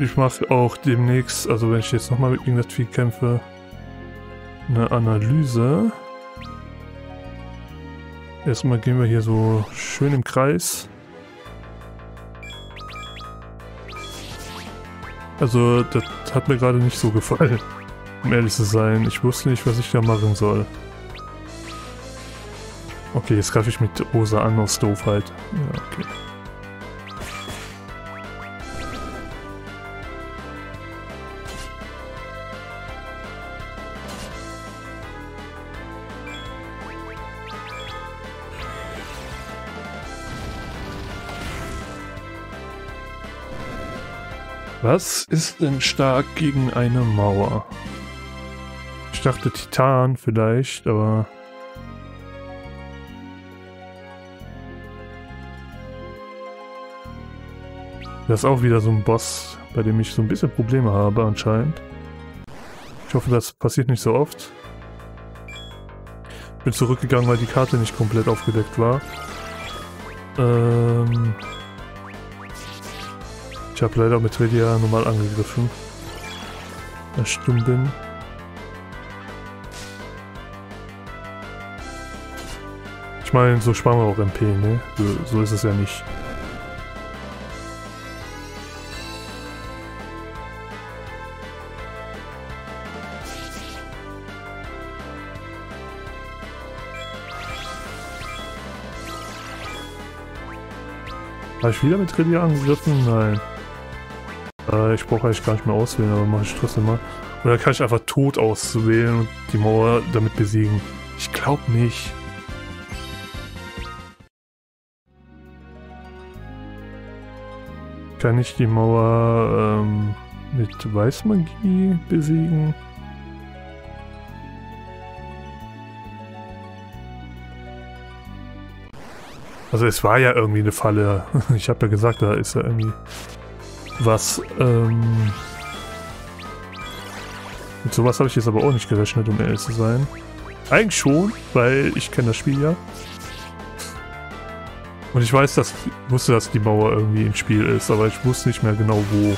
Ich mache auch demnächst, also wenn ich jetzt nochmal gegen das Vieh kämpfe, eine Analyse. Erstmal gehen wir hier so schön im Kreis. Also, das hat mir gerade nicht so gefallen, um ehrlich zu sein. Ich wusste nicht, was ich da machen soll. Okay, jetzt greife ich mit Rosa an aus Doofheit. Ja, okay. Was ist denn stark gegen eine Mauer? Ich dachte Titan vielleicht, aber... Das ist auch wieder so ein Boss, bei dem ich so ein bisschen Probleme habe anscheinend. Ich hoffe, das passiert nicht so oft. Bin zurückgegangen, weil die Karte nicht komplett aufgedeckt war. Ähm... Ich habe leider mit Redia normal angegriffen. Da stumm bin. Ich meine, so sparen wir auch MP, ne? So, so ist es ja nicht. Habe ich wieder mit Redia angegriffen? Nein. Äh, ich brauche eigentlich gar nicht mehr auswählen, aber mache ich trotzdem mal. Oder kann ich einfach tot auswählen und die Mauer damit besiegen? Ich glaube nicht. Kann ich die Mauer ähm, mit Weißmagie besiegen? Also es war ja irgendwie eine Falle. Ich habe ja gesagt, da ist ja irgendwie was, ähm... Mit sowas habe ich jetzt aber auch nicht gerechnet, um ehrlich zu sein. Eigentlich schon, weil ich kenne das Spiel ja. Und ich weiß, dass wusste, dass die Mauer irgendwie im Spiel ist, aber ich wusste nicht mehr genau wo.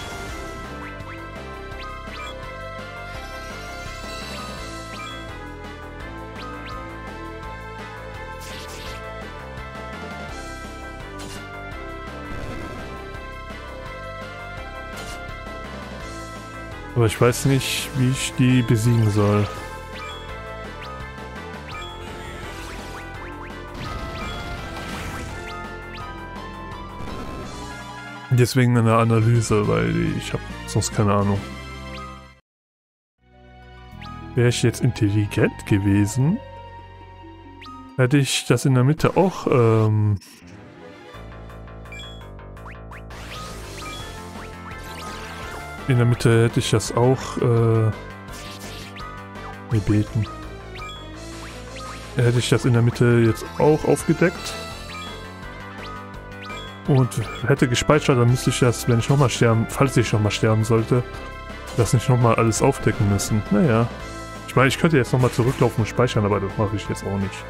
Aber ich weiß nicht, wie ich die besiegen soll. Deswegen eine Analyse, weil ich habe sonst keine Ahnung. Wäre ich jetzt intelligent gewesen, hätte ich das in der Mitte auch ähm, In der Mitte hätte ich das auch, äh... Wir beten. Hätte ich das in der Mitte jetzt auch aufgedeckt. Und hätte gespeichert, dann müsste ich das, wenn ich nochmal sterben, falls ich nochmal sterben sollte, das nicht nochmal alles aufdecken müssen. Naja. Ich meine, ich könnte jetzt nochmal zurücklaufen und speichern, aber das mache ich jetzt auch nicht.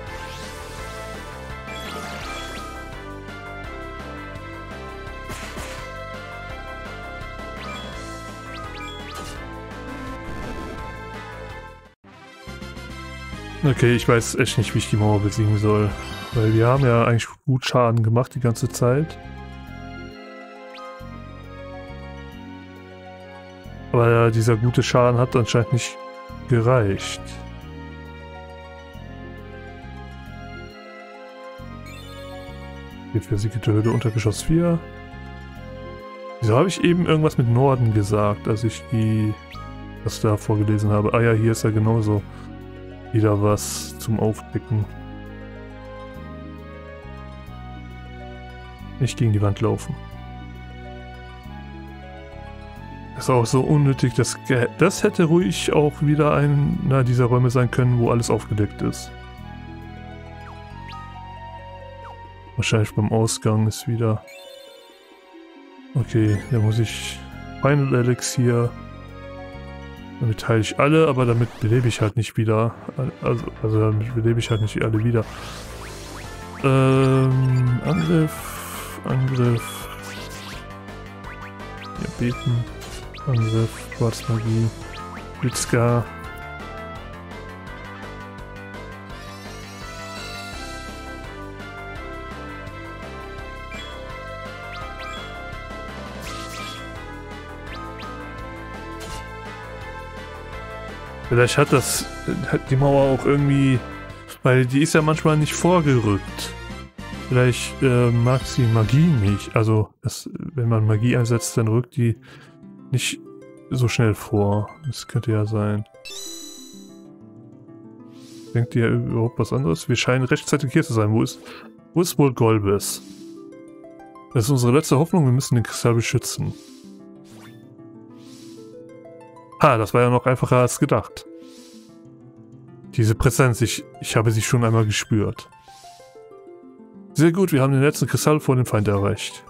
Okay, ich weiß echt nicht, wie ich die Mauer besiegen soll. Weil wir haben ja eigentlich gut Schaden gemacht die ganze Zeit. Aber dieser gute Schaden hat anscheinend nicht gereicht. Die versiegelte Höhle Untergeschoss 4. Wieso habe ich eben irgendwas mit Norden gesagt, als ich die das da vorgelesen habe? Ah ja, hier ist ja genauso wieder was zum Aufdecken. Nicht gegen die Wand laufen. Ist auch so unnötig. Das, das hätte ruhig auch wieder einer dieser Räume sein können, wo alles aufgedeckt ist. Wahrscheinlich beim Ausgang ist wieder... Okay, da muss ich Final Elixier damit heile ich alle, aber damit belebe ich halt nicht wieder. Also, also damit belebe ich halt nicht alle wieder. Ähm, Angriff, Angriff. Ja, beten. Angriff, Quarzmagie, Blitzgar. Vielleicht hat das hat die Mauer auch irgendwie, weil die ist ja manchmal nicht vorgerückt. Vielleicht äh, mag sie Magie nicht. Also es, wenn man Magie einsetzt, dann rückt die nicht so schnell vor. Das könnte ja sein. Denkt ihr überhaupt was anderes? Wir scheinen rechtzeitig hier zu sein. Wo ist, wo ist wohl Golbes? Das ist unsere letzte Hoffnung. Wir müssen den Kristall beschützen. Ha, das war ja noch einfacher als gedacht. Diese Präsenz, ich, ich habe sie schon einmal gespürt. Sehr gut, wir haben den letzten Kristall vor dem Feind erreicht.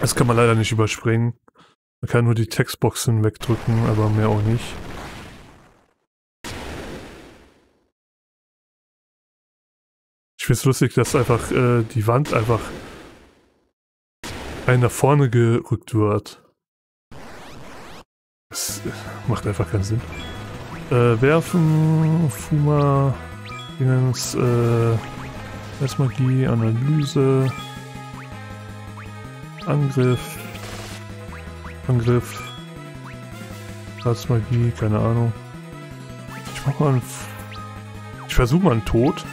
Das kann man leider nicht überspringen. Man kann nur die Textboxen wegdrücken, aber mehr auch nicht. Finde es lustig, dass einfach äh, die Wand einfach ein nach vorne gerückt wird. Das macht einfach keinen Sinn. Äh, werfen, Fuma, Dingens, äh, Magie, Analyse, Angriff, Angriff, Magie, keine Ahnung. Ich mach mal einen, ich versuche mal einen Tod.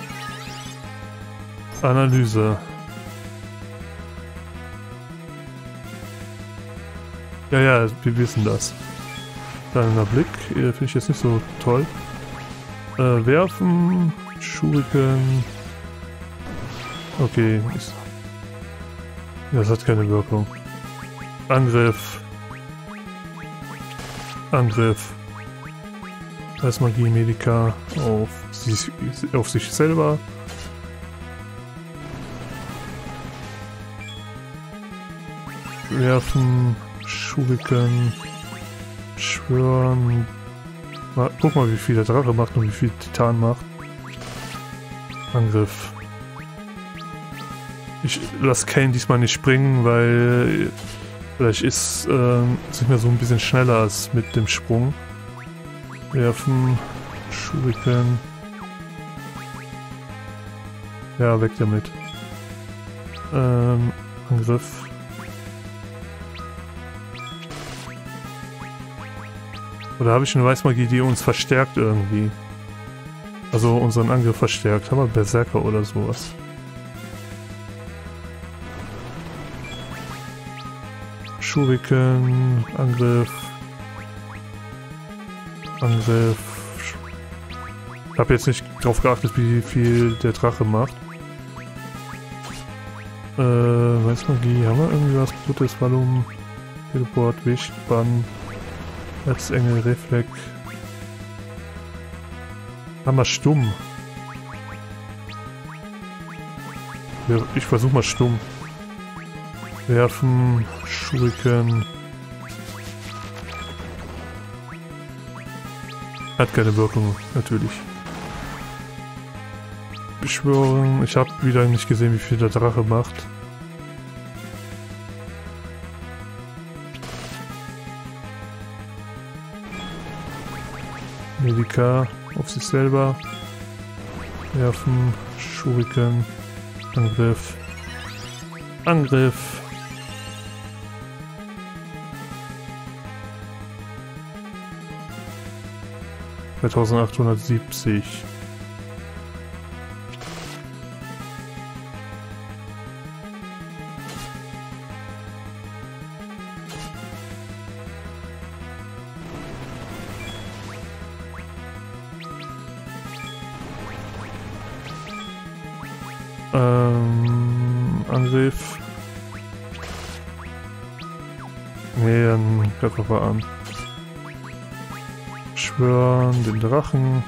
Analyse. Ja, ja, wir wissen das. Kleiner Blick, finde ich jetzt nicht so toll. Äh, werfen, Schuriken. Okay, das hat keine Wirkung. Angriff. Angriff. Als Magie Medica auf, sich, auf sich selber. Werfen. Schuriken. Schwören. Mal, guck mal, wie viel der Drache macht und wie viel Titan macht. Angriff. Ich lasse Kane diesmal nicht springen, weil vielleicht ist äh, nicht mehr so ein bisschen schneller als mit dem Sprung. Werfen. Schuriken. Ja, weg damit. Ähm, Angriff. Oder habe ich eine Weißmagie, die uns verstärkt irgendwie? Also unseren Angriff verstärkt. Haben wir Berserker oder sowas? Schuriken, Angriff. Angriff. Ich habe jetzt nicht drauf geachtet, wie viel der Drache macht. Äh, Weißmagie, haben wir irgendwie was Gutes? Volumen, Teleport, Wicht, Bann. Erzengel, Reflex. Hammer stumm. Ich versuch mal stumm. Werfen, Schuriken. Hat keine Wirkung, natürlich. Beschwörung. Ich habe wieder nicht gesehen, wie viel der Drache macht. Medika auf sich selber. Werfen, Schuriken, Angriff, Angriff. Zweitausendachthundertsiebzig. Nee, dann Körper an. Schwören, den Drachen.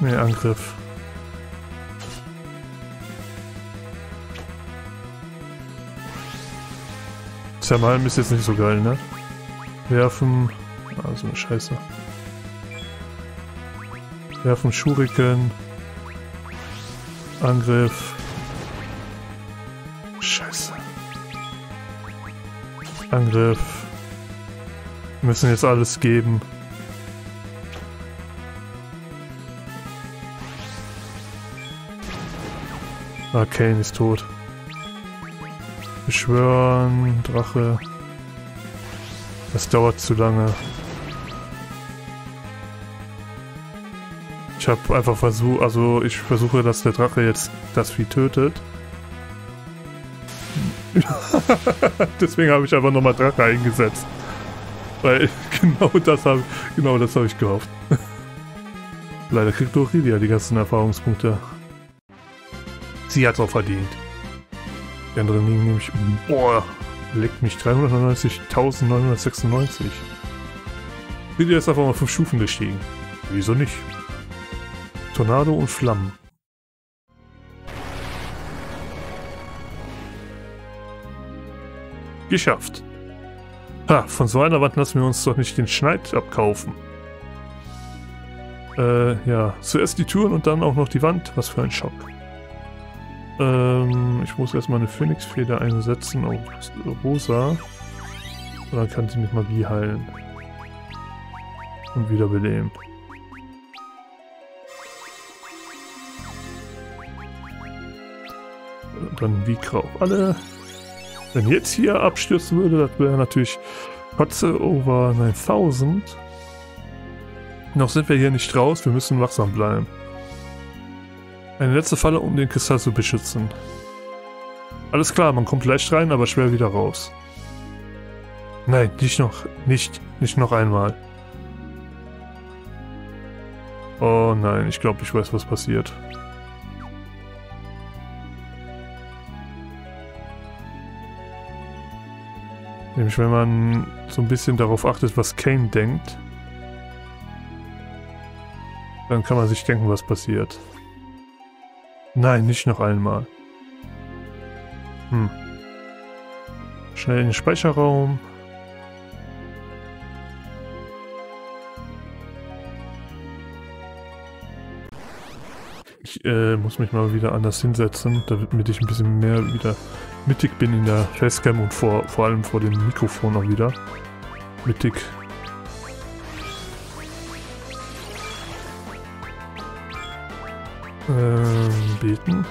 Nee, Angriff. Zermalen ist jetzt nicht so geil, ne? Werfen. Ah, so eine Scheiße. Werfen Schuriken. Angriff. Scheiße. Angriff. Wir müssen jetzt alles geben. Ah, Kane ist tot. Beschwören, Drache. Das dauert zu lange. Ich habe einfach versucht, also ich versuche, dass der Drache jetzt das Vieh tötet. Deswegen habe ich einfach nochmal Drache eingesetzt. Weil genau das habe genau das ich gehofft. Leider kriegt Ridia die ganzen Erfahrungspunkte. Sie hat es auch verdient. Die anderen liegen nämlich, boah, leckt mich 399.996. Ridia ist einfach mal fünf Stufen gestiegen. Wieso nicht? Tornado und Flammen. Geschafft. Ha, von so einer Wand lassen wir uns doch nicht den Schneid abkaufen. Äh, ja. Zuerst die Türen und dann auch noch die Wand. Was für ein Schock. Ähm, ich muss erstmal eine Phönixfeder einsetzen auf Rosa. Und dann kann sie mit Magie heilen. Und wiederbeleben. Dann Vikra auf alle. Wenn jetzt hier abstürzen würde, das wäre natürlich Kotze over 9000. Noch sind wir hier nicht raus, wir müssen wachsam bleiben. Eine letzte Falle, um den Kristall zu beschützen. Alles klar, man kommt leicht rein, aber schwer wieder raus. Nein, nicht noch, nicht, nicht noch einmal. Oh nein, ich glaube, ich weiß, was passiert. Nämlich wenn man so ein bisschen darauf achtet, was Kane denkt, dann kann man sich denken, was passiert. Nein, nicht noch einmal. Hm. Schnell in den Speicherraum. Ich äh, muss mich mal wieder anders hinsetzen, damit ich ein bisschen mehr wieder mittig bin in der Facecam und vor, vor allem vor dem Mikrofon auch wieder. Mittig. Ähm, beten.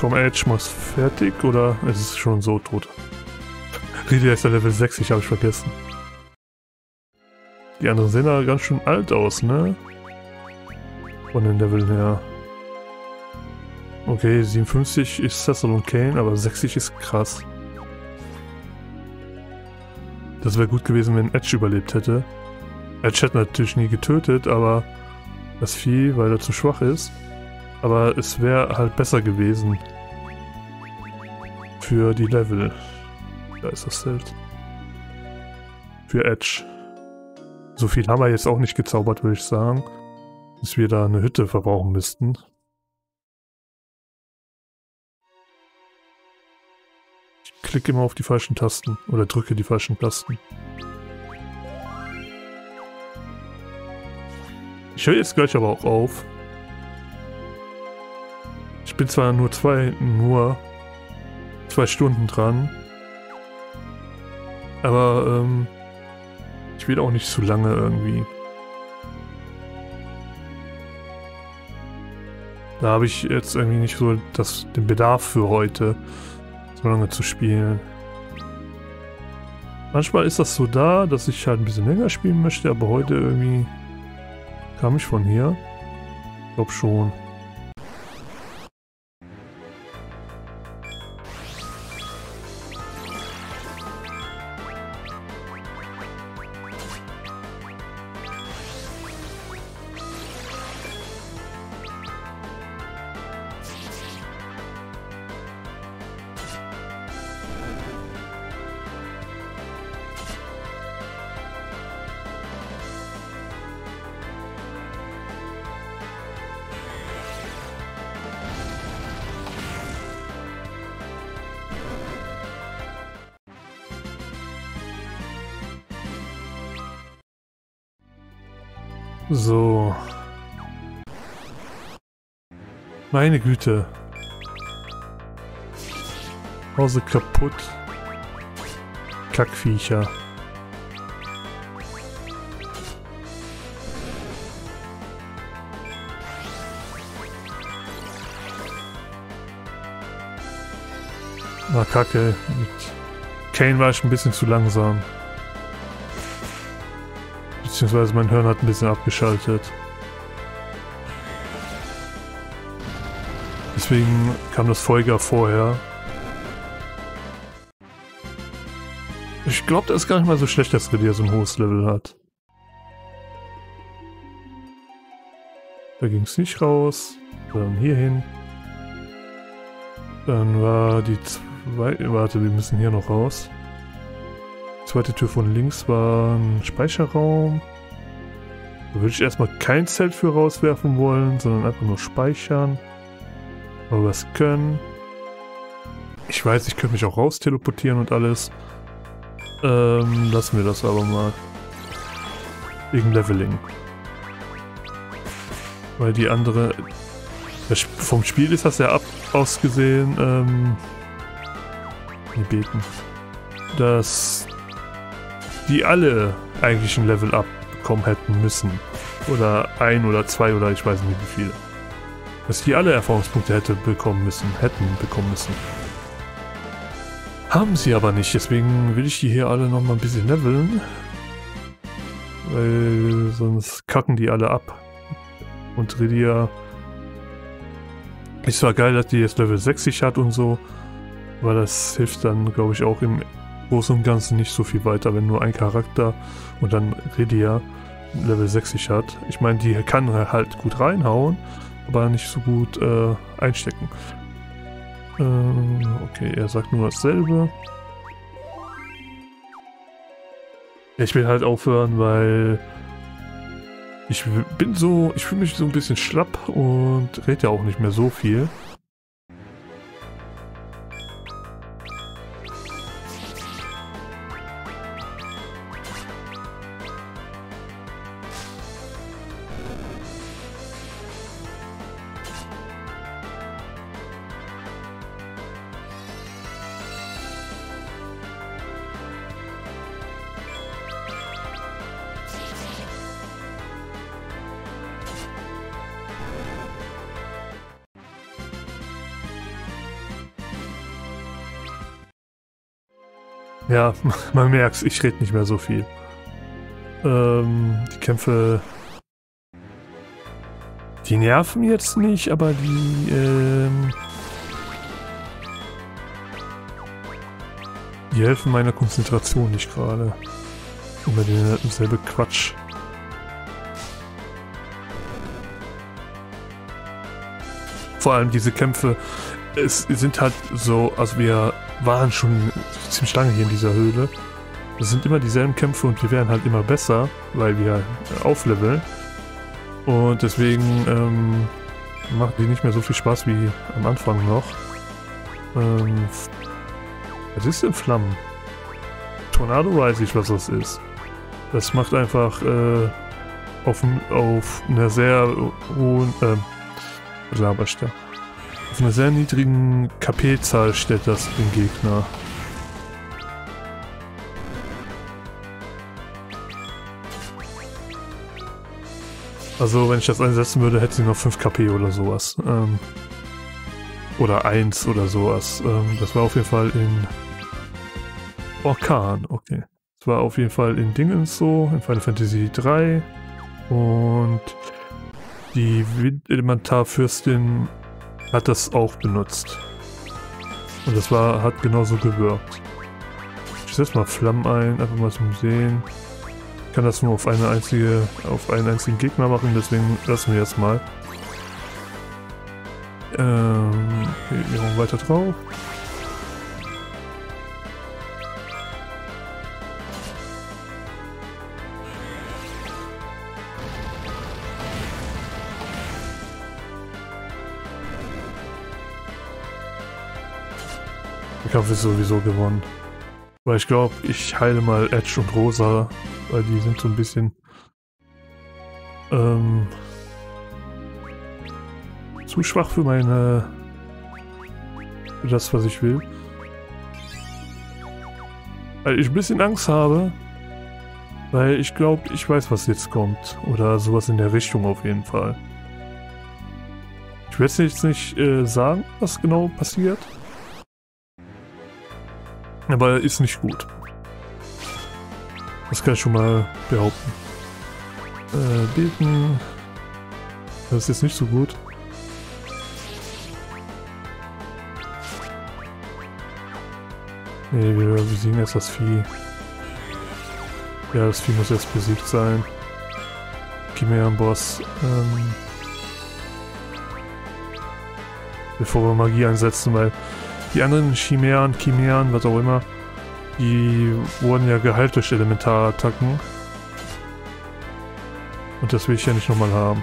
Tom Edge muss fertig oder es ist schon so tot? Ridia ist ja Level 6, ich habe ich vergessen. Die anderen sehen da ganz schön alt aus, ne? Von den Leveln her. Okay, 57 ist Cecil und Kane, aber 60 ist krass. Das wäre gut gewesen, wenn Edge überlebt hätte. Edge hätte natürlich nie getötet, aber das Vieh, weil er zu schwach ist. Aber es wäre halt besser gewesen. Für die Level. Da ist das Zelt. Für Edge. So viel haben wir jetzt auch nicht gezaubert, würde ich sagen. Dass wir da eine Hütte verbrauchen müssten. Ich klicke immer auf die falschen Tasten. Oder drücke die falschen Tasten. Ich höre jetzt gleich aber auch auf. Ich bin zwar nur zwei, nur zwei Stunden dran. Aber ähm, ich will auch nicht zu lange irgendwie. Da habe ich jetzt irgendwie nicht so das, den Bedarf für heute, so lange zu spielen. Manchmal ist das so da, dass ich halt ein bisschen länger spielen möchte, aber heute irgendwie kam ich von hier. Ich glaube schon. So. Meine Güte. Hause kaputt. Kackviecher. Ah, kacke. Mit Kane war ich ein bisschen zu langsam. Beziehungsweise mein Hirn hat ein bisschen abgeschaltet. Deswegen kam das Folger vorher. Ich glaube, das ist gar nicht mal so schlecht, dass Redier so ein hohes Level hat. Da ging es nicht raus, sondern hier hin. Dann war die zweite... Warte, wir müssen hier noch raus. Zweite Tür von links war ein Speicherraum. Da würde ich erstmal kein Zelt für rauswerfen wollen, sondern einfach nur speichern. Aber was können... Ich weiß, ich könnte mich auch raus teleportieren und alles. Ähm, lassen wir das aber mal. Wegen Leveling. Weil die andere... vom Spiel ist das ja ab ausgesehen, ähm... Nee, beten. Dass die alle eigentlich ein Level up bekommen hätten müssen. Oder ein oder zwei oder ich weiß nicht wie viele. Dass die alle Erfahrungspunkte hätte bekommen müssen, hätten bekommen müssen. Haben sie aber nicht, deswegen will ich die hier alle nochmal ein bisschen leveln. Weil sonst kacken die alle ab. Und Ridia ist zwar geil, dass die jetzt Level 60 hat und so, aber das hilft dann, glaube ich, auch im Großen und Ganzen nicht so viel weiter, wenn nur ein Charakter und dann Ridia Level 60 hat. Ich meine, die kann halt gut reinhauen, aber nicht so gut äh, einstecken. Ähm, okay, er sagt nur dasselbe. Ich will halt aufhören, weil ich bin so, ich fühle mich so ein bisschen schlapp und rede ja auch nicht mehr so viel. Ja, man merkt ich rede nicht mehr so viel. Ähm, die Kämpfe... Die nerven jetzt nicht, aber die... Ähm, die helfen meiner Konzentration nicht gerade. Immer derselbe Quatsch. Vor allem diese Kämpfe, es sind halt so, also wir waren schon ziemlich lange hier in dieser Höhle. Es sind immer dieselben Kämpfe und wir werden halt immer besser, weil wir aufleveln. Und deswegen ähm, machen die nicht mehr so viel Spaß wie am Anfang noch. Ähm, was ist denn Flammen? Tornado weiß ich, was das ist. Das macht einfach äh, auf, auf einer sehr hohen, äh, Laberster. Auf einer sehr niedrigen KP-Zahl stellt das den Gegner. Also wenn ich das einsetzen würde, hätte sie noch 5 KP oder sowas. Ähm, oder 1 oder sowas. Ähm, das war auf jeden Fall in Orkan, okay. Das war auf jeden Fall in Dingens so, in Final Fantasy 3. Und die Elementarfürstin hat das auch benutzt. Und das war, hat genauso gewirkt. Ich setze mal Flammen ein, einfach mal zum Sehen. Ich kann das nur auf eine einzige, auf einen einzigen Gegner machen, deswegen lassen wir jetzt mal. Ähm, okay, wir machen weiter drauf. Kampf ist sowieso gewonnen. Weil ich glaube, ich heile mal Edge und Rosa, weil die sind so ein bisschen Ähm, zu schwach für meine... für das, was ich will. Weil ich ein bisschen Angst habe, weil ich glaube, ich weiß, was jetzt kommt. Oder sowas in der Richtung auf jeden Fall. Ich werde jetzt nicht äh, sagen, was genau passiert. Aber ist nicht gut. Das kann ich schon mal behaupten. Äh, beten. Das ist jetzt nicht so gut. Ne, wir besiegen jetzt das Vieh. Ja, das Vieh muss jetzt besiegt sein. Chimären-Boss. Ähm, bevor wir Magie einsetzen, weil die anderen Chimären, Chimären, was auch immer, die wurden ja geheilt durch Elementarattacken. Und das will ich ja nicht nochmal haben.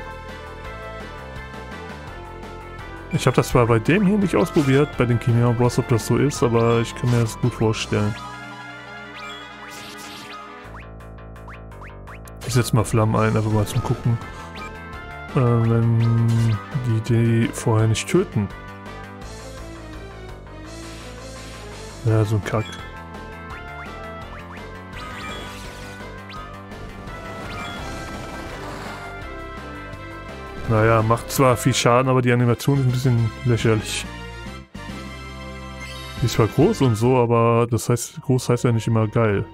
Ich habe das zwar bei dem hier nicht ausprobiert, bei den Chimera Bros, ob das so ist, aber ich kann mir das gut vorstellen. Ich setze mal Flammen ein, einfach mal zum Gucken. Äh, wenn die die vorher nicht töten. Ja, so ein Kack. Naja, macht zwar viel Schaden, aber die Animation ist ein bisschen lächerlich. Die ist zwar groß und so, aber das heißt, groß heißt ja nicht immer geil.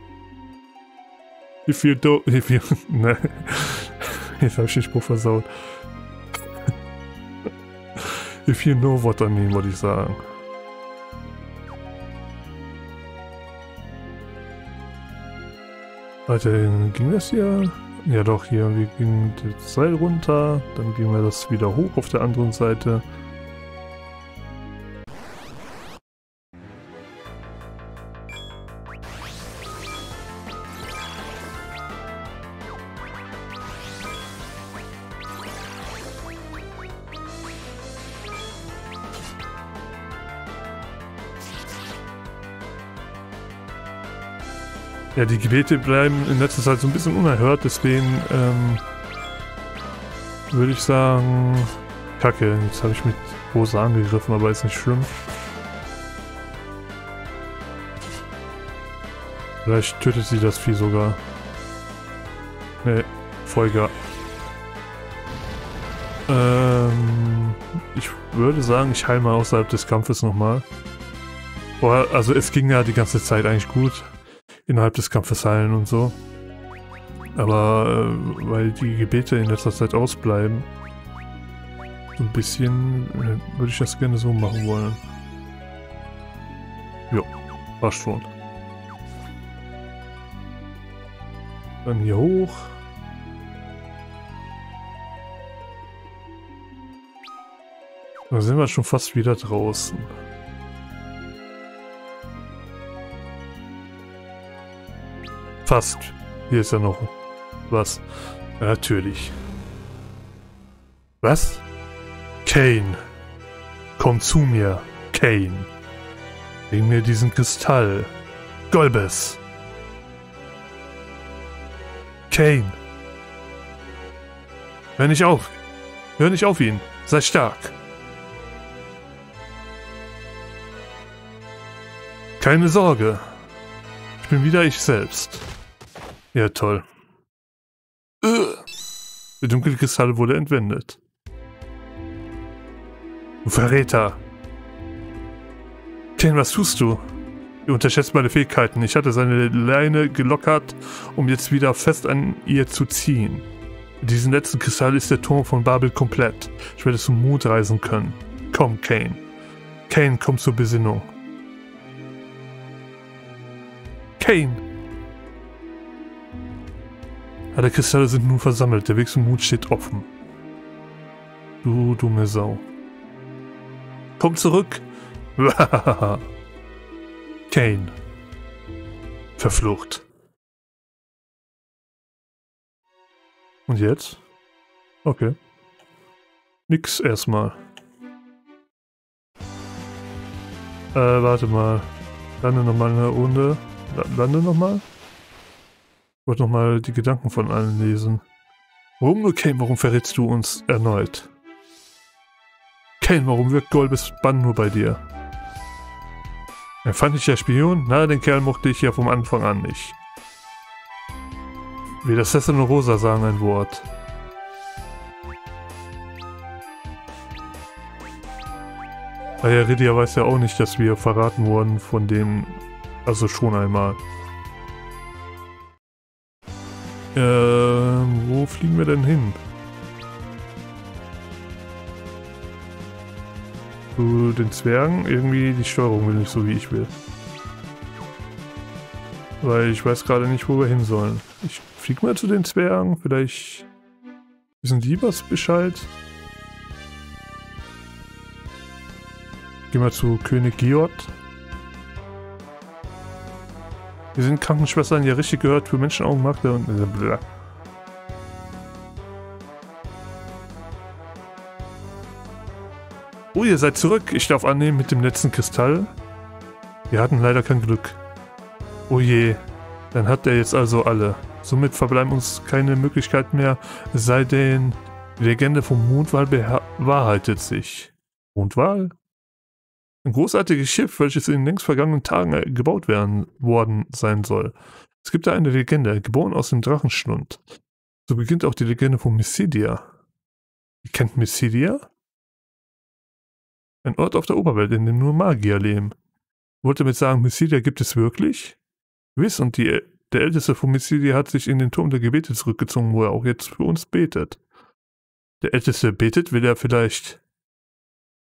If you do... If you... ne. Jetzt habe ich den Spruch versaut. If you know what I mean, wollte ich sagen. Weiterhin ging das hier. Ja doch, hier, wir gingen das Seil runter, dann gehen wir das wieder hoch auf der anderen Seite. Ja, die Gebete bleiben in letzter Zeit so ein bisschen unerhört, deswegen ähm, würde ich sagen, Kacke, jetzt habe ich mit Rose angegriffen, aber ist nicht schlimm. Vielleicht tötet sie das Vieh sogar. Ne, Folger. Ähm, ich würde sagen, ich heile mal außerhalb des Kampfes nochmal. Boah, also es ging ja die ganze Zeit eigentlich gut innerhalb des Kampfes heilen und so. Aber äh, weil die Gebete in letzter Zeit ausbleiben, so ein bisschen äh, würde ich das gerne so machen wollen. Jo, passt schon. Dann hier hoch. Da sind wir schon fast wieder draußen. Fast. Hier ist ja noch was. natürlich. Was? Kane. Komm zu mir, Kane. Bring mir diesen Kristall. Golbes. Kane. Hör nicht auf. Hör nicht auf ihn. Sei stark. Keine Sorge. Ich bin wieder ich selbst. Ja, toll. Der dunkle Kristall wurde entwendet. Du Verräter! Ken, was tust du? Ihr unterschätzt meine Fähigkeiten. Ich hatte seine Leine gelockert, um jetzt wieder fest an ihr zu ziehen. Mit diesem letzten Kristall ist der Turm von Babel komplett. Ich werde zum Mut reisen können. Komm, Kane. Kane, komm zur Besinnung. Kane! Alle Kristalle sind nun versammelt. Der Weg zum Mut steht offen. Du dumme Sau. Komm zurück! Kane. Verflucht. Und jetzt? Okay. Nix erstmal. Äh, warte mal. Lande nochmal eine Runde. Lande nochmal? Ich wollte nochmal die Gedanken von allen lesen. Warum nur Kane, warum verrätst du uns erneut? Kane, warum wirkt Golbes Bann nur bei dir? Ein feindlicher Spion? Na, den Kerl mochte ich ja vom Anfang an nicht. Weder Cecil noch Rosa sagen ein Wort. Aya Rydia weiß ja auch nicht, dass wir verraten wurden von denen, also schon einmal. Äh, wo fliegen wir denn hin? Zu den Zwergen? Irgendwie die Steuerung will nicht so, wie ich will. Weil ich weiß gerade nicht, wo wir hin sollen. Ich flieg mal zu den Zwergen. Vielleicht wissen die was Bescheid. Gehen wir zu König Giot. Wir sind Krankenschwestern ja richtig gehört für Menschenaugenmakler und äh, bla. Oh, ihr seid zurück. Ich darf annehmen mit dem letzten Kristall. Wir hatten leider kein Glück. Oh je, dann hat er jetzt also alle. Somit verbleiben uns keine Möglichkeit mehr, es sei denn, die Legende vom Mondwal bewahrheitet sich. Mondwal? Ein großartiges Schiff, welches in den längst vergangenen Tagen äh, gebaut werden, worden sein soll. Es gibt da eine Legende, geboren aus dem Drachenschlund. So beginnt auch die Legende von Mysidia. Ihr kennt Mysidia? Ein Ort auf der Oberwelt, in dem nur Magier leben. Wollte damit sagen, Mysidia gibt es wirklich? Gewiss, und die, der Älteste von Mysidia hat sich in den Turm der Gebete zurückgezogen, wo er auch jetzt für uns betet. Der Älteste betet, will er vielleicht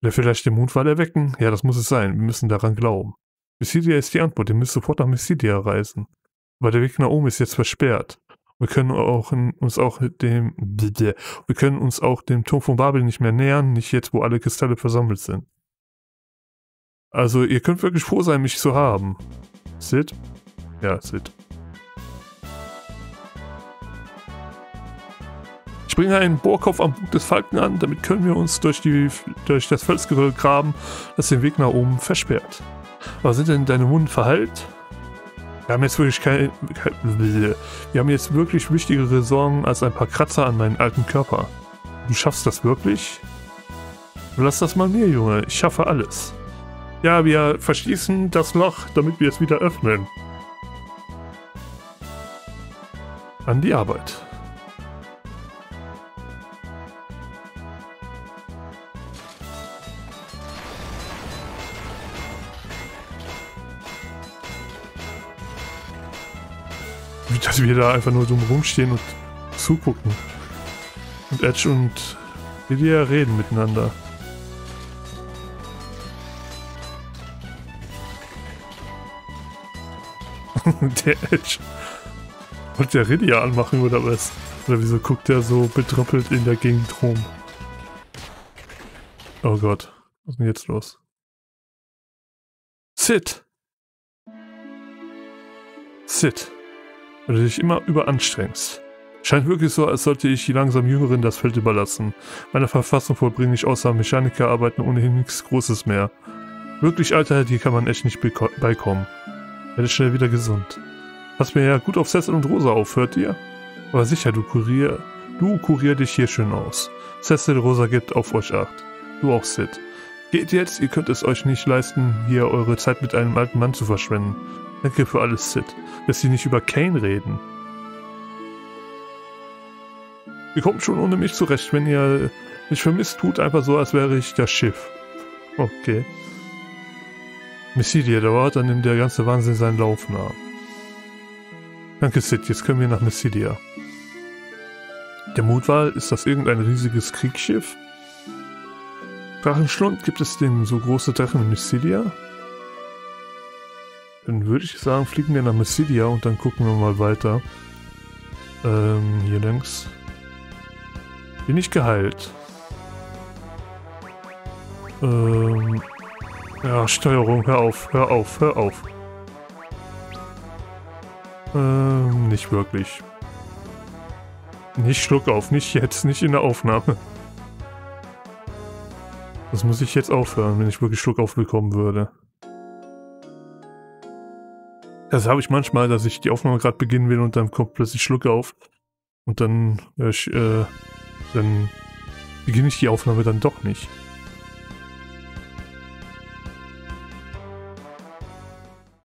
Will er vielleicht den Mondwal erwecken? Ja, das muss es sein. Wir müssen daran glauben. Mysidia ist die Antwort. Ihr müsst sofort nach Mysidia reisen. Aber der Weg nach oben ist jetzt versperrt. Wir können auch uns auch dem wir können uns auch dem Turm von Babel nicht mehr nähern, nicht jetzt, wo alle Kristalle versammelt sind. Also, ihr könnt wirklich froh sein, mich zu haben. Sid? Ja, Sid. Bringe einen Bohrkopf am Bug des Falken an, damit können wir uns durch, die, durch das Felsgeröll graben, das den Weg nach oben versperrt. Aber sind denn deine Wunden verheilt? Wir haben jetzt wirklich keine, keine, wir haben jetzt wirklich wichtigere Sorgen als ein paar Kratzer an meinem alten Körper. Du schaffst das wirklich? Lass das mal mir, Junge. Ich schaffe alles. Ja, wir verschließen das Loch, damit wir es wieder öffnen. An die Arbeit. Dass wir da einfach nur dumm rumstehen und zugucken. Und Edge und Lydia reden miteinander. der Edge. Wollte der Lydia anmachen oder was? Oder wieso guckt der so betröppelt in der Gegend rum? Oh Gott. Was ist denn jetzt los? Sid! Sid weil du dich immer überanstrengst. Scheint wirklich so, als sollte ich die langsam Jüngeren das Feld überlassen. Meiner Verfassung vollbringe ich außer Mechanikerarbeiten ohnehin nichts Großes mehr. Wirklich, Alter, hier kann man echt nicht beikommen. Werde schnell wieder gesund. Pass mir ja gut auf Cecil und Rosa auf, hört ihr? Aber sicher, du Kurier, du kurier dich hier schön aus. Cecil Rosa gibt auf euch acht. Du auch, Sid. Geht jetzt, ihr könnt es euch nicht leisten, hier eure Zeit mit einem alten Mann zu verschwenden. Danke für alles, Sid. Dass Sie nicht über Kane reden. Ihr kommt schon ohne mich zurecht. Wenn ihr mich vermisst, tut einfach so, als wäre ich das Schiff. Okay. Messidia dauert, dann nimmt der ganze Wahnsinn seinen Lauf nahm. Danke, Sid. Jetzt können wir nach Messidia. Der Mutwal, ist das irgendein riesiges Kriegsschiff? Drachenschlund, gibt es denn so große Drachen in Messidia? Dann würde ich sagen, fliegen wir nach Messidia und dann gucken wir mal weiter. Ähm, hier links. Bin ich geheilt? Ähm, ja, Steuerung, hör auf, hör auf, hör auf. Ähm, nicht wirklich. Nicht Schluck auf, nicht jetzt, nicht in der Aufnahme. Das muss ich jetzt aufhören, wenn ich wirklich Schluck aufbekommen würde. Das habe ich manchmal, dass ich die Aufnahme gerade beginnen will und dann kommt plötzlich Schluck auf. Und dann, äh, äh, dann beginne ich die Aufnahme dann doch nicht.